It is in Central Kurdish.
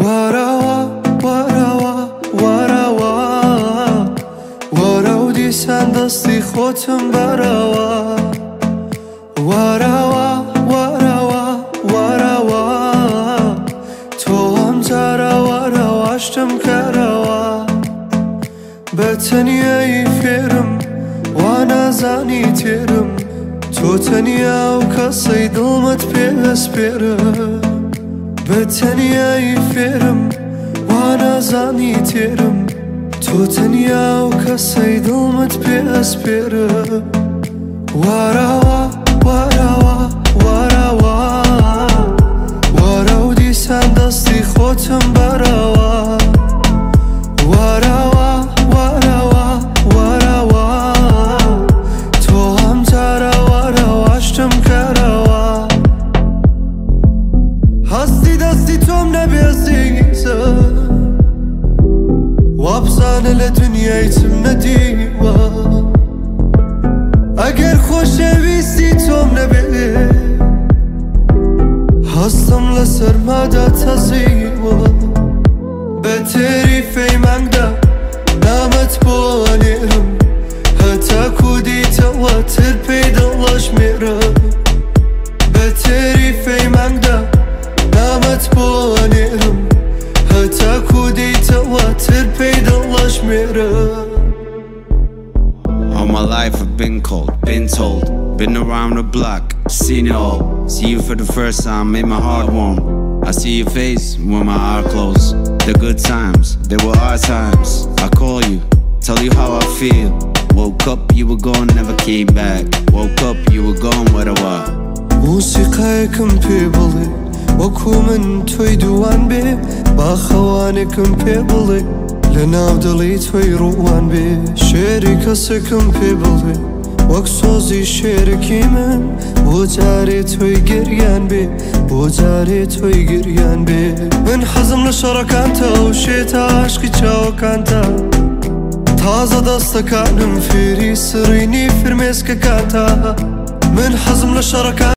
وەراوە وەراوە وەراوە وەرە و دیسان دەستی خۆتم بەرەوە وەراوە وەراوە وەراوە تۆ ئەم جارە وەراوەشتم کەرەوە بەتەنیایی فێرم وانازانی تێرم تۆ تەنیا و کەسەی دڵمت پێ دەسپێرە بە تەنایی فێرم وانازانی تێرم تۆ تەنیا و کەسەی دڵمت پێ ئەسپێرە واراوە واراوە واراوە وارە و دیسان دەستی خۆتم بەراوە حالا دنیا ایتم ندیوا اگر ویستی توم نبیه هستم لسر مادا تزیوا به تریفی من دا نامت حتی حتا کودی تواتر پیدا لاش میره به تریفی من دا نامت حتی حتا کودی تواتر پیدا All my life I've been cold, been told, been around the block, seen it all. See you for the first time, made my heart warm. I see your face when my eyes close. The good times, they were our times. I call you, tell you how I feel. Woke up, you were gone, never came back. Woke up, you were gone, what a while. موسیقایکم and بڵێ you من تۆی دووان بێ با خەوانێکم پێ بڵێ لە ناو دڵی توی ڕوان بێ شێری کەسێکم پێ بڵێ وەک سۆزی شێرەکی من بۆ جارێ توی گریان بێ بۆ جارێ توی گریان بێ من حەزم لە شەڕەکانتە و شێت عاشقی چاوەکانتە تازە دەستەکانم فێری سڕینی فرمێسکەکانتە من حەزم لە شەڕەکان